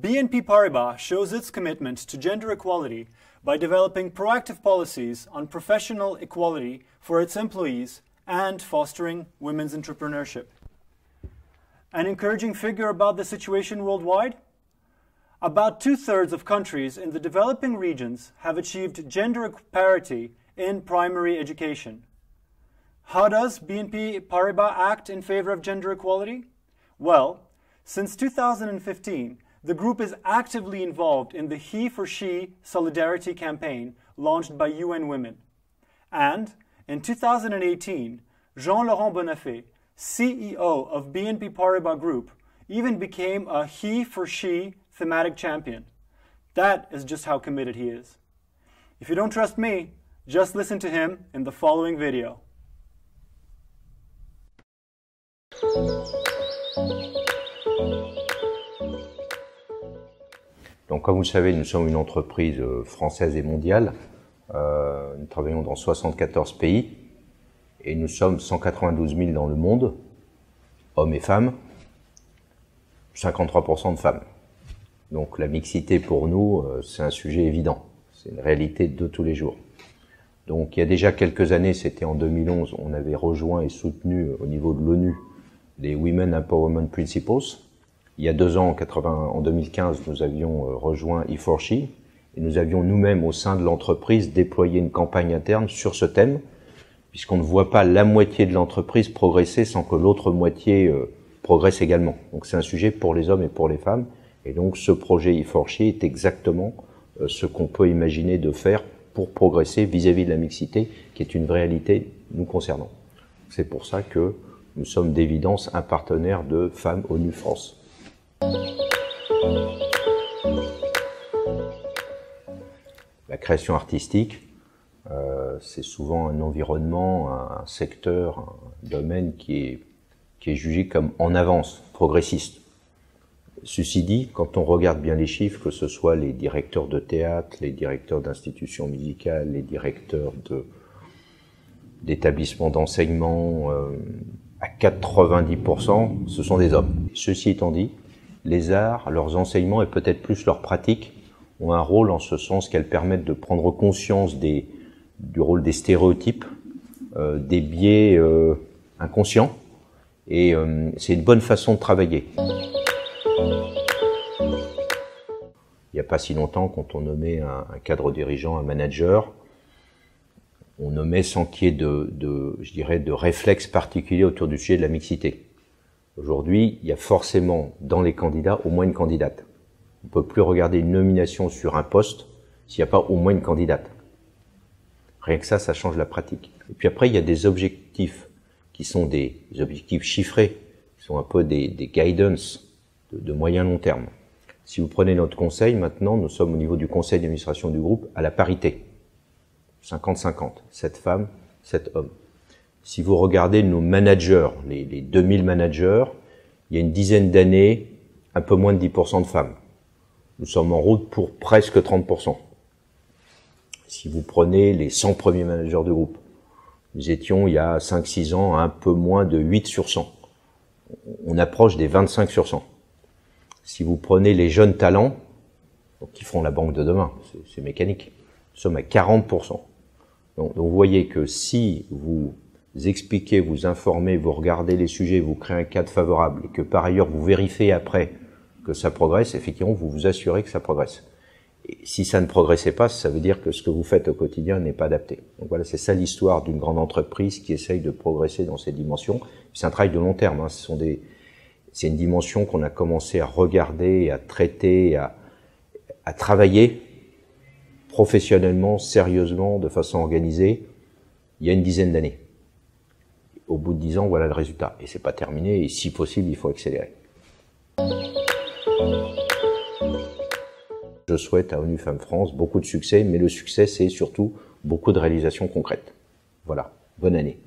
BNP Paribas shows its commitment to gender equality by developing proactive policies on professional equality for its employees and fostering women's entrepreneurship. An encouraging figure about the situation worldwide? About two thirds of countries in the developing regions have achieved gender parity in primary education. How does BNP Paribas act in favor of gender equality? Well, since 2015, the group is actively involved in the He for She Solidarity campaign launched by UN Women. And in 2018, Jean Laurent Bonafé, CEO of BNP Paribas Group, even became a He for She thematic champion. That is just how committed he is. If you don't trust me, just listen to him in the following video. Donc, comme vous le savez, nous sommes une entreprise euh, française et mondiale. Euh, nous travaillons dans 74 pays et nous sommes 192 000 dans le monde, hommes et femmes, 53% de femmes. Donc la mixité pour nous, euh, c'est un sujet évident. C'est une réalité de tous les jours. Donc il y a déjà quelques années, c'était en 2011, on avait rejoint et soutenu au niveau de l'ONU les Women Empowerment Principles. Il y a deux ans, en, 80, en 2015, nous avions euh, rejoint E4She et nous avions nous-mêmes au sein de l'entreprise déployé une campagne interne sur ce thème, puisqu'on ne voit pas la moitié de l'entreprise progresser sans que l'autre moitié euh, progresse également. Donc c'est un sujet pour les hommes et pour les femmes. Et donc ce projet e est exactement euh, ce qu'on peut imaginer de faire pour progresser vis-à-vis de la mixité, qui est une réalité nous concernant. C'est pour ça que nous sommes d'évidence un partenaire de Femmes ONU France. La création artistique, euh, c'est souvent un environnement, un secteur, un domaine qui est, qui est jugé comme en avance, progressiste. Ceci dit, quand on regarde bien les chiffres, que ce soit les directeurs de théâtre, les directeurs d'institutions musicales, les directeurs d'établissements d'enseignement, euh, à 90%, ce sont des hommes. Ceci étant dit, les arts, leurs enseignements et peut-être plus leurs pratiques ont un rôle en ce sens qu'elles permettent de prendre conscience du rôle des stéréotypes, euh, des biais euh, inconscients, et c'est une bonne façon de travailler. Il n'y a pas si longtemps, quand on nommait un, cadre dirigeant, un manager, on nommait sans qu'il y ait de, je dirais, de réflexe particulier autour du sujet de la mixité. Aujourd'hui, il y a forcément dans les candidats au moins une candidate. On ne peut plus regarder une nomination sur un poste s'il n'y a pas au moins une candidate. Rien que ça, ça change la pratique. Et puis après, il y a des objectifs qui sont des, objectifs chiffrés, qui sont un peu des, guidance de, de moyen long terme. Si vous prenez notre conseil, maintenant, nous sommes au niveau du conseil d'administration du groupe à la parité. 50-50. 7 femmes, 7 hommes. Si vous regardez nos managers, les, les 2000 managers, il y a une dizaine d'années, un peu moins de 10% de femmes. Nous sommes en route pour presque 30%. Si vous prenez les 100 premiers managers du groupe, nous étions il y a 5-6 ans un peu moins de 8 sur 100. On approche des 25 sur 100. Si vous prenez les jeunes talents, qui feront la banque de demain, c'est mécanique, nous sommes à 40%. Donc, vous voyez que si vous expliquez, vous informez, vous regardez les sujets, vous créez un cadre favorable, et que par ailleurs vous vérifiez après que ça progresse, effectivement, vous vous assurez que ça progresse. Et si ça ne progressait pas, ça veut dire que ce que vous faites au quotidien n'est pas adapté. Donc voilà, c'est ça l'histoire d'une grande entreprise qui essaye de progresser dans ces dimensions. C'est un travail de long terme. Hein. C'est une dimension qu'on a commencé à regarder, à traiter, à travailler professionnellement, sérieusement, de façon organisée, il y a une dizaine d'années. Au bout de dix ans, voilà le résultat. Et c'est pas terminé, et si possible, il faut accélérer. Je souhaite à ONU Femmes France beaucoup de succès, mais le succès, c'est surtout beaucoup de réalisations concrètes. Voilà. Bonne année.